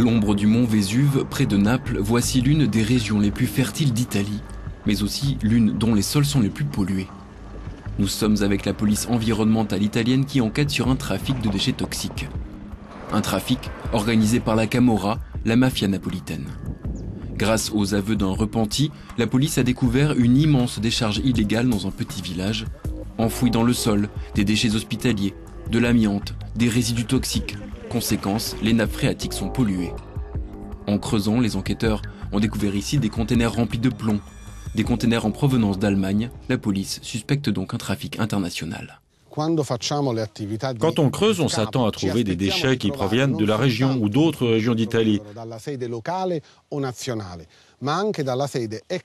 l'ombre du mont Vésuve, près de Naples, voici l'une des régions les plus fertiles d'Italie, mais aussi l'une dont les sols sont les plus pollués. Nous sommes avec la police environnementale italienne qui enquête sur un trafic de déchets toxiques. Un trafic organisé par la Camorra, la mafia napolitaine. Grâce aux aveux d'un repenti, la police a découvert une immense décharge illégale dans un petit village, enfouie dans le sol, des déchets hospitaliers, de l'amiante, des résidus toxiques. Conséquence, les nappes phréatiques sont polluées. En creusant, les enquêteurs ont découvert ici des containers remplis de plomb, des containers en provenance d'Allemagne. La police suspecte donc un trafic international. Quand on creuse, on s'attend à trouver des déchets qui proviennent de la région ou d'autres régions d'Italie.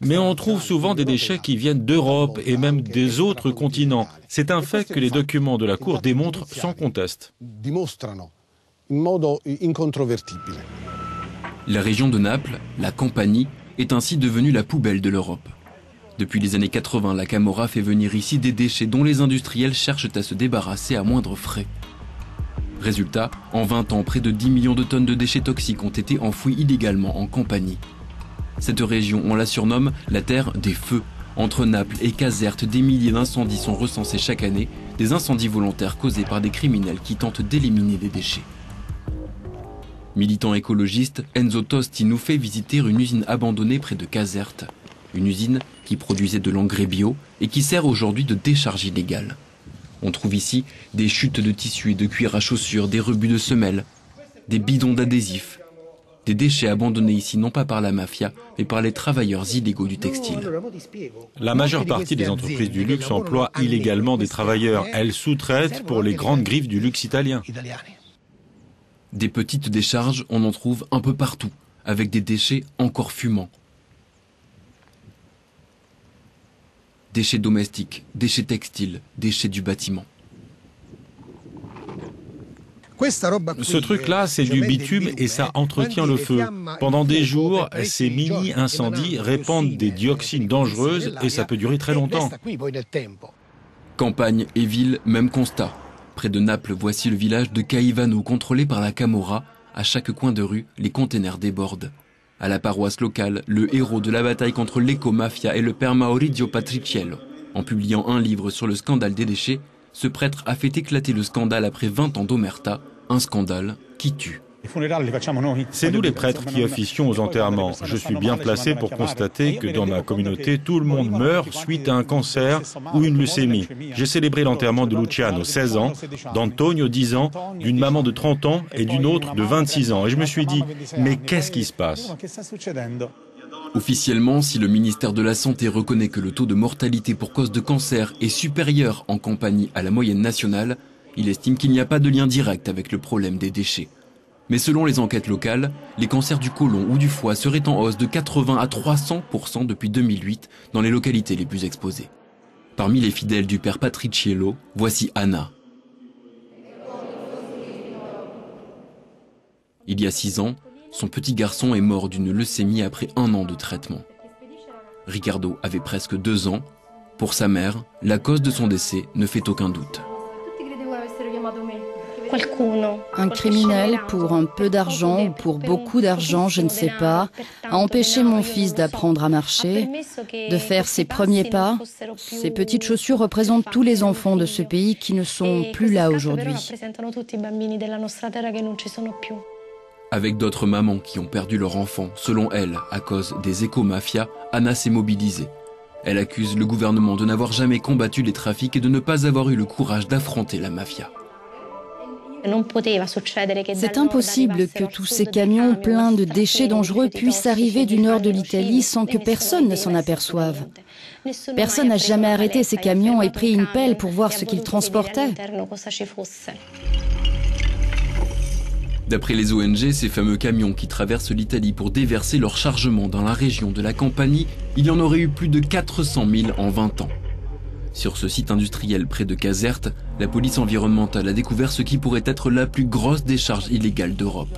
Mais on trouve souvent des déchets qui viennent d'Europe et même des autres continents. C'est un fait que les documents de la Cour démontrent sans conteste. La région de Naples, la Campanie, est ainsi devenue la poubelle de l'Europe. Depuis les années 80, la Camorra fait venir ici des déchets dont les industriels cherchent à se débarrasser à moindre frais. Résultat, en 20 ans, près de 10 millions de tonnes de déchets toxiques ont été enfouis illégalement en Campanie. Cette région, on la surnomme la terre des feux. Entre Naples et Caserte, des milliers d'incendies sont recensés chaque année, des incendies volontaires causés par des criminels qui tentent d'éliminer les déchets. Militant écologiste, Enzo Tosti nous fait visiter une usine abandonnée près de Caserte. Une usine qui produisait de l'engrais bio et qui sert aujourd'hui de décharge illégale. On trouve ici des chutes de tissus et de cuir à chaussures, des rebuts de semelles, des bidons d'adhésifs, des déchets abandonnés ici non pas par la mafia, mais par les travailleurs illégaux du textile. La majeure partie des entreprises du luxe emploient illégalement des travailleurs. Elles sous-traitent pour les grandes griffes du luxe italien. Des petites décharges, on en trouve un peu partout, avec des déchets encore fumants. déchets domestiques, déchets textiles, déchets du bâtiment. Ce truc-là, c'est du bitume et ça entretient le feu. Pendant des jours, ces mini-incendies répandent des dioxines dangereuses et ça peut durer très longtemps. Campagne et ville, même constat. Près de Naples, voici le village de Caivano, contrôlé par la Camorra. À chaque coin de rue, les containers débordent. À la paroisse locale, le héros de la bataille contre l'éco-mafia est le père Maurizio Patriciello. En publiant un livre sur le scandale des déchets, ce prêtre a fait éclater le scandale après 20 ans d'omerta, un scandale qui tue. C'est nous les prêtres qui officions aux enterrements. Je suis bien placé pour constater que dans ma communauté, tout le monde meurt suite à un cancer ou une leucémie. J'ai célébré l'enterrement de Luciano, 16 ans, d'Antonio, 10 ans, d'une maman de 30 ans et d'une autre de 26 ans. Et je me suis dit, mais qu'est-ce qui se passe Officiellement, si le ministère de la Santé reconnaît que le taux de mortalité pour cause de cancer est supérieur en compagnie à la moyenne nationale, il estime qu'il n'y a pas de lien direct avec le problème des déchets. Mais selon les enquêtes locales, les cancers du côlon ou du foie seraient en hausse de 80 à 300% depuis 2008 dans les localités les plus exposées. Parmi les fidèles du père Patriciello, voici Anna. Il y a six ans, son petit garçon est mort d'une leucémie après un an de traitement. Ricardo avait presque deux ans. Pour sa mère, la cause de son décès ne fait aucun doute. Un criminel, pour un peu d'argent ou pour beaucoup d'argent, je ne sais pas, a empêché mon fils d'apprendre à marcher, de faire ses premiers pas. Ces petites chaussures représentent tous les enfants de ce pays qui ne sont plus là aujourd'hui. Avec d'autres mamans qui ont perdu leur enfant, selon elle, à cause des éco-mafias, Anna s'est mobilisée. Elle accuse le gouvernement de n'avoir jamais combattu les trafics et de ne pas avoir eu le courage d'affronter la mafia. C'est impossible que tous ces camions pleins de déchets dangereux puissent arriver du nord de l'Italie sans que personne ne s'en aperçoive. Personne n'a jamais arrêté ces camions et pris une pelle pour voir ce qu'ils transportaient. D'après les ONG, ces fameux camions qui traversent l'Italie pour déverser leur chargement dans la région de la Campanie, il y en aurait eu plus de 400 000 en 20 ans. Sur ce site industriel près de Caserte, la police environnementale a découvert ce qui pourrait être la plus grosse décharge illégale d'Europe.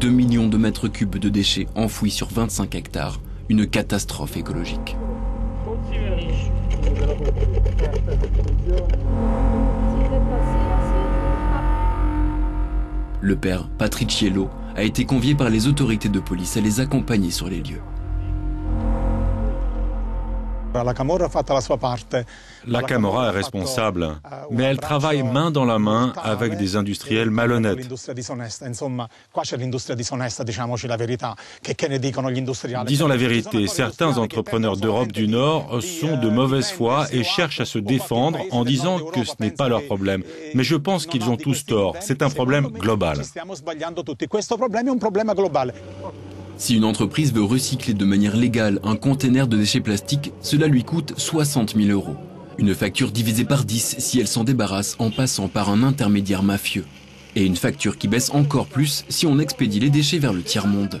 2 millions de mètres cubes de déchets enfouis sur 25 hectares, une catastrophe écologique. Le père Patriciello a été convié par les autorités de police à les accompagner sur les lieux. La Camorra est responsable, mais elle travaille main dans la main avec des industriels malhonnêtes. Disons la vérité, certains entrepreneurs d'Europe du Nord sont de mauvaise foi et cherchent à se défendre en disant que ce n'est pas leur problème. Mais je pense qu'ils ont tous tort. C'est un problème global. Si une entreprise veut recycler de manière légale un conteneur de déchets plastiques, cela lui coûte 60 000 euros. Une facture divisée par 10 si elle s'en débarrasse en passant par un intermédiaire mafieux. Et une facture qui baisse encore plus si on expédie les déchets vers le tiers-monde.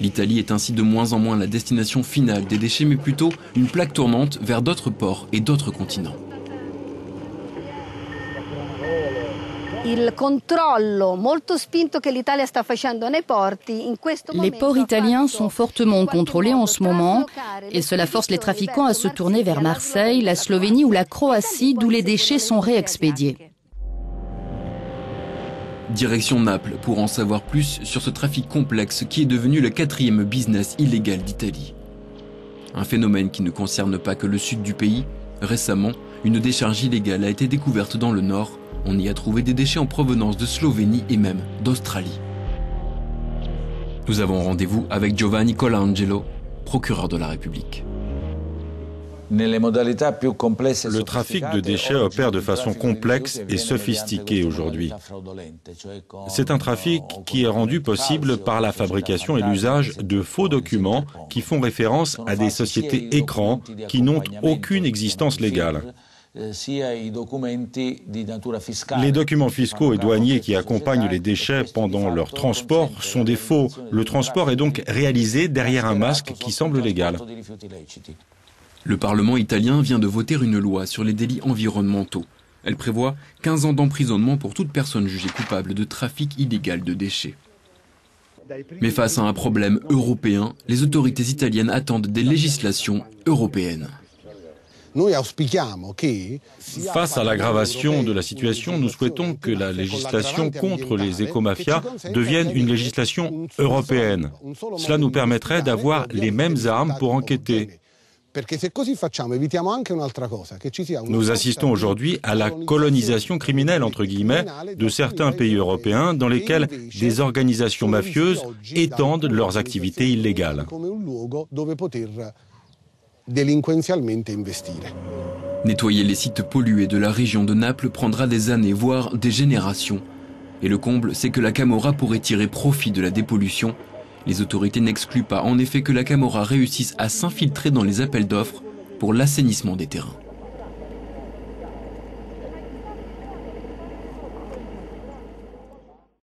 L'Italie est ainsi de moins en moins la destination finale des déchets, mais plutôt une plaque tournante vers d'autres ports et d'autres continents. Les ports italiens sont fortement contrôlés en ce moment et cela force les trafiquants à se tourner vers Marseille, la Slovénie ou la Croatie d'où les déchets sont réexpédiés. Direction Naples pour en savoir plus sur ce trafic complexe qui est devenu le quatrième business illégal d'Italie. Un phénomène qui ne concerne pas que le sud du pays. Récemment, une décharge illégale a été découverte dans le nord on y a trouvé des déchets en provenance de Slovénie et même d'Australie. Nous avons rendez-vous avec Giovanni Colangelo, procureur de la République. Le trafic de déchets opère de façon complexe et sophistiquée aujourd'hui. C'est un trafic qui est rendu possible par la fabrication et l'usage de faux documents qui font référence à des sociétés écrans qui n'ont aucune existence légale. Eh, les documents fiscaux et douaniers qui accompagnent les déchets pendant leur transport sont des faux. Le transport est donc réalisé derrière un masque qui semble légal. Le Parlement italien vient de voter une loi sur les délits environnementaux. Elle prévoit 15 ans d'emprisonnement pour toute personne jugée coupable de trafic illégal de déchets. Mais face à un problème européen, les autorités italiennes attendent des législations européennes. Face à l'aggravation de la situation, nous souhaitons que la législation contre les écomafias devienne une législation européenne. Cela nous permettrait d'avoir les mêmes armes pour enquêter. Nous assistons aujourd'hui à la colonisation criminelle, entre guillemets, de certains pays européens dans lesquels des organisations mafieuses étendent leurs activités illégales delinquentialmente investire. Nettoyer les sites pollués de la région de Naples prendra des années, voire des générations. Et le comble, c'est que la Camorra pourrait tirer profit de la dépollution. Les autorités n'excluent pas en effet que la Camorra réussisse à s'infiltrer dans les appels d'offres pour l'assainissement des terrains.